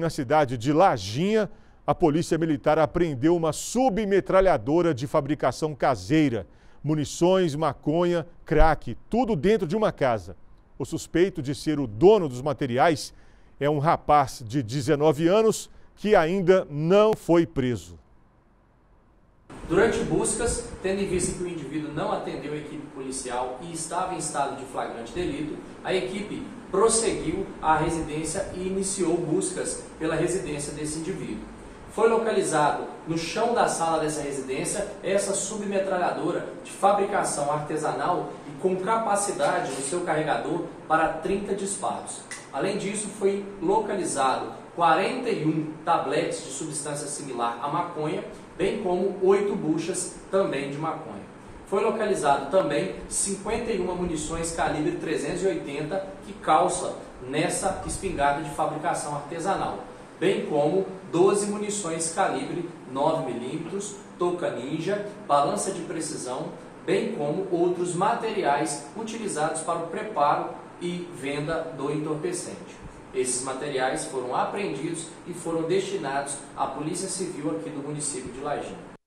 Na cidade de Lajinha, a Polícia Militar apreendeu uma submetralhadora de fabricação caseira. Munições, maconha, crack, tudo dentro de uma casa. O suspeito de ser o dono dos materiais é um rapaz de 19 anos que ainda não foi preso. Durante buscas, tendo em vista que o indivíduo não atendeu a equipe policial e estava em estado de flagrante delito, a equipe prosseguiu à residência e iniciou buscas pela residência desse indivíduo. Foi localizado no chão da sala dessa residência essa submetralhadora de fabricação artesanal e com capacidade no seu carregador para 30 disparos. Além disso, foi localizado 41 tabletes de substância similar à maconha, bem como 8 buchas também de maconha. Foi localizado também 51 munições calibre 380 que calça nessa espingarda de fabricação artesanal, bem como 12 munições calibre 9mm, touca ninja, balança de precisão, bem como outros materiais utilizados para o preparo e venda do entorpecente. Esses materiais foram apreendidos e foram destinados à Polícia Civil aqui do município de Lajinha.